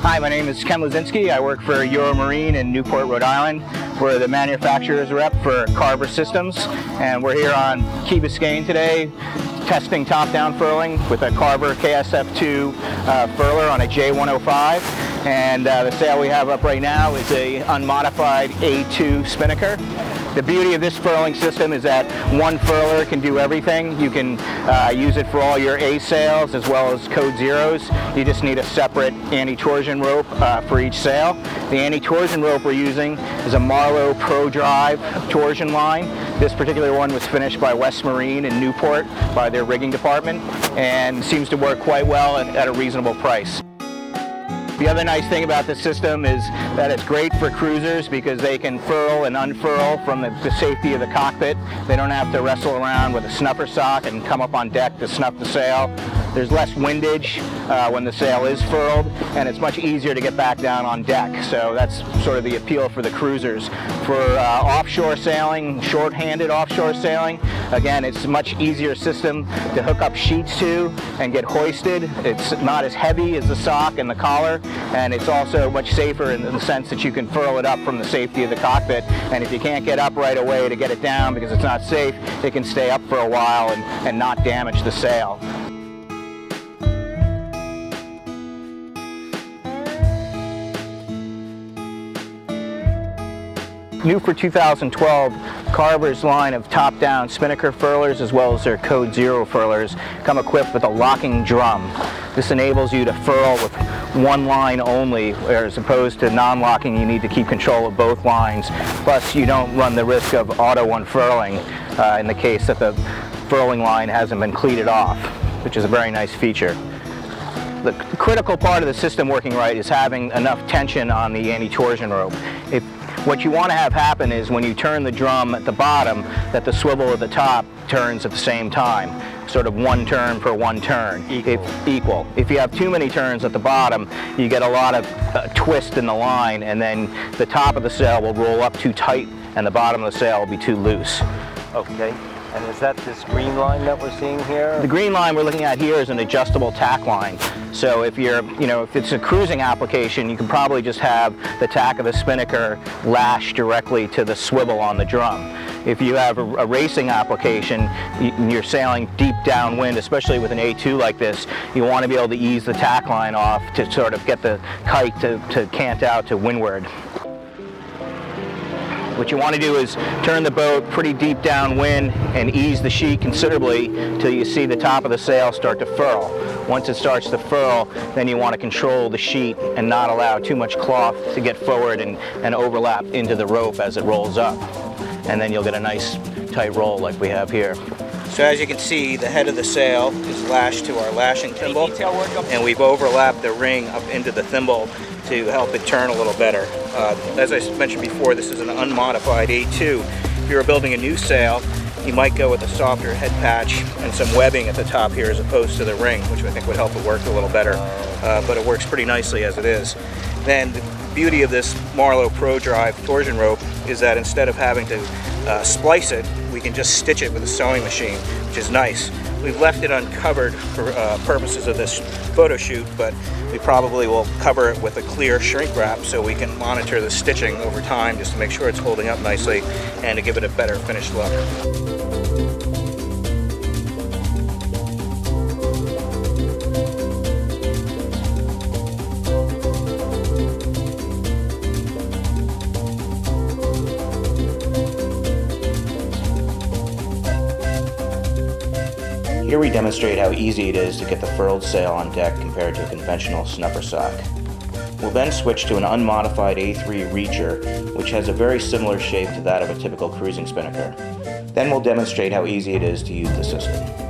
Hi, my name is Ken Luczynski. I work for Euromarine in Newport, Rhode Island. We're the manufacturer's rep for Karver Systems, and we're here on Key Biscayne today testing top-down furling with a Karver KSF2 uh, furler on a J105. And uh, the sail we have up right now is a unmodified A2 spinnaker. The beauty of this furling system is that one furler can do everything. You can uh, use it for all your A sails as well as code zeros. You just need a separate anti-torsion rope uh, for each sail. The anti-torsion rope we're using is a Marlow Pro Drive torsion line. This particular one was finished by West Marine in Newport by their rigging department and seems to work quite well at, at a reasonable price. The other nice thing about the system is that it's great for cruisers because they can furl and unfurl from the, the, safety of the cockpit. They don't have to wrestle around with a snuffer sock and come up on deck to snuff the sail. There's less windage uh, when the sail is furled, and it's much easier to get back down on deck. So that's sort of the appeal for the cruisers. For uh, offshore sailing, short-handed offshore sailing, again, it's a much easier system to hook up sheets to and get hoisted. It's not as heavy as the sock and the collar, and it's also much safer in the sense that you can furl it up from the safety of the cockpit. And if you can't get up right away to get it down because it's not safe, it can stay up for a while and, and not damage the sail. New for 2012, Karver's line of top-down spinnaker furlers as well as their Code Zero furlers come equipped with a locking drum. This enables you to furl with one line only, as opposed to non-locking you need to keep control of both lines. Plus you don't run the risk of auto unfurling uh, in the case that the furling line hasn't been cleated off, which is a very nice feature. The critical part of the system working right is having enough tension on the anti-torsion rope. If what you want to have happen is when you turn the drum at the bottom, that the swivel at the top turns at the same time. Sort of one turn for one turn. Equal. If, equal. If you have too many turns at the bottom, you get a lot of uh, twist in the line and then the top of the sail will roll up too tight and the bottom of the sail will be too loose. Okay. And is that this green line that we're seeing here? The green line we're looking at here is an adjustable tack line. So if you're, you know, if it's a cruising application, you can probably just have the tack of the spinnaker lashed directly to the swivel on the drum. If you have a, a racing application, you're sailing deep downwind, especially with an A2 like this, you want to be able to ease the tack line off to sort of get the kite to, to cant out to windward. What you want to do is turn the boat pretty deep downwind and ease the sheet considerably till you see the top of the sail start to furl. Once it starts to furl, then you want to control the sheet and not allow too much cloth to get forward and, and overlap into the rope as it rolls up. And then you'll get a nice tight roll like we have here. So as you can see, the head of the sail is lashed to our lashing thimble, and we've overlapped the ring up into the thimble to help it turn a little better. Uh, as I mentioned before, this is an unmodified A2. If you were building a new sail, you might go with a softer head patch and some webbing at the top here as opposed to the ring, which I think would help it work a little better. Uh, but it works pretty nicely as it is. Then the beauty of this Marlow Pro Drive torsion rope is that instead of having to uh, splice it, we can just stitch it with a sewing machine, which is nice. We've left it uncovered for uh, purposes of this photo shoot, but we probably will cover it with a clear shrink wrap so we can monitor the stitching over time just to make sure it's holding up nicely and to give it a better finished look. Here we demonstrate how easy it is to get the furled sail on deck compared to a conventional snuffer sock. We'll then switch to an unmodified A3 reacher, which has a very similar shape to that of a typical cruising spinnaker. Then we'll demonstrate how easy it is to use the system.